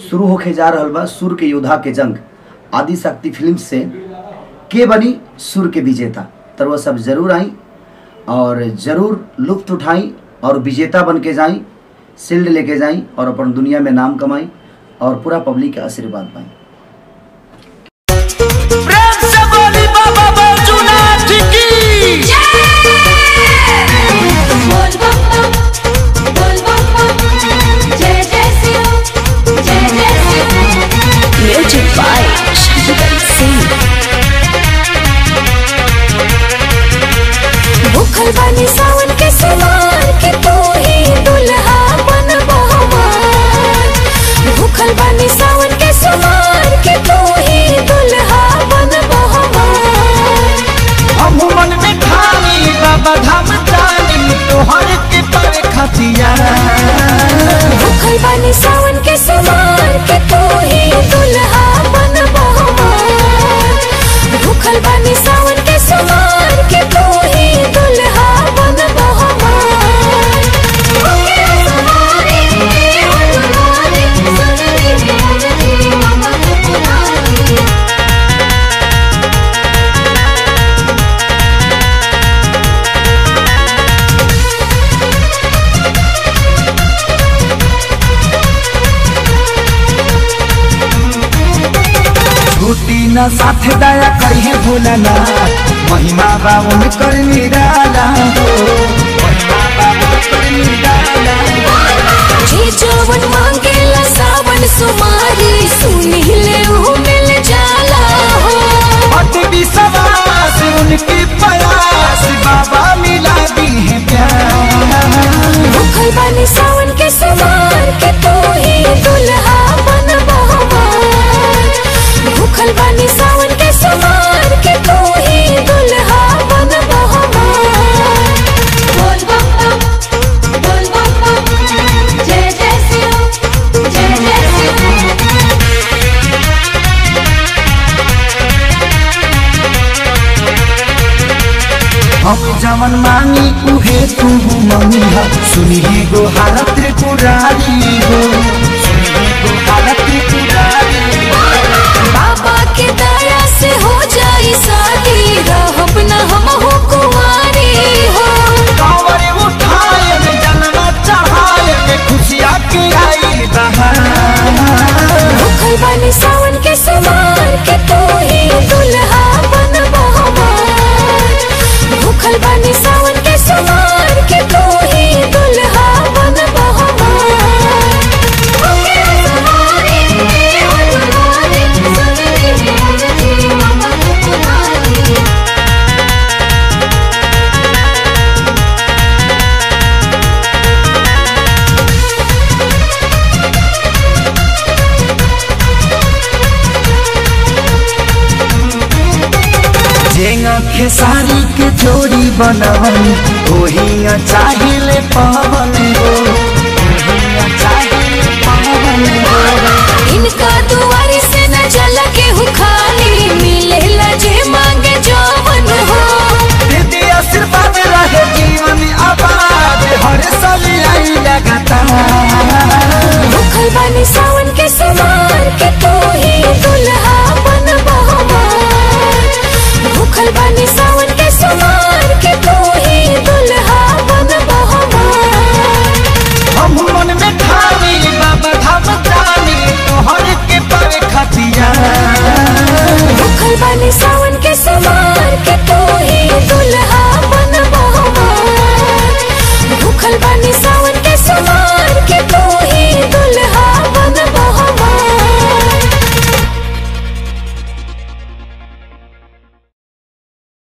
शुरू होके जा रहा बा सुर के योद्धा के जंग। आदि शक्ति फ़िल्म से के बनी सुर के विजेता। तर वह सब ज़रूर आई और ज़रूर लुफ्त उठाई और विजेता बन के जाई शिल्ड लेके जाई और अपन दुनिया में नाम कमाई और पूरा पब्लिक के आशीर्वाद पाई। Singh. भूखल बानी सावन छुट्टी न साथ दया करिए भूलना। महिमा बाबू में कर निराला। महिमा निराला। जे जवन मांगेला सावन सुमारी सुनी ले ऊ मिल जाला। हो अति विश्वास उनकी प्रयास बाबा। जवन मांगी उहे तू मनी हो। सुनी गो हालत हो सुनी जेंगा खेसारी के जोड़ी बनावनी ओही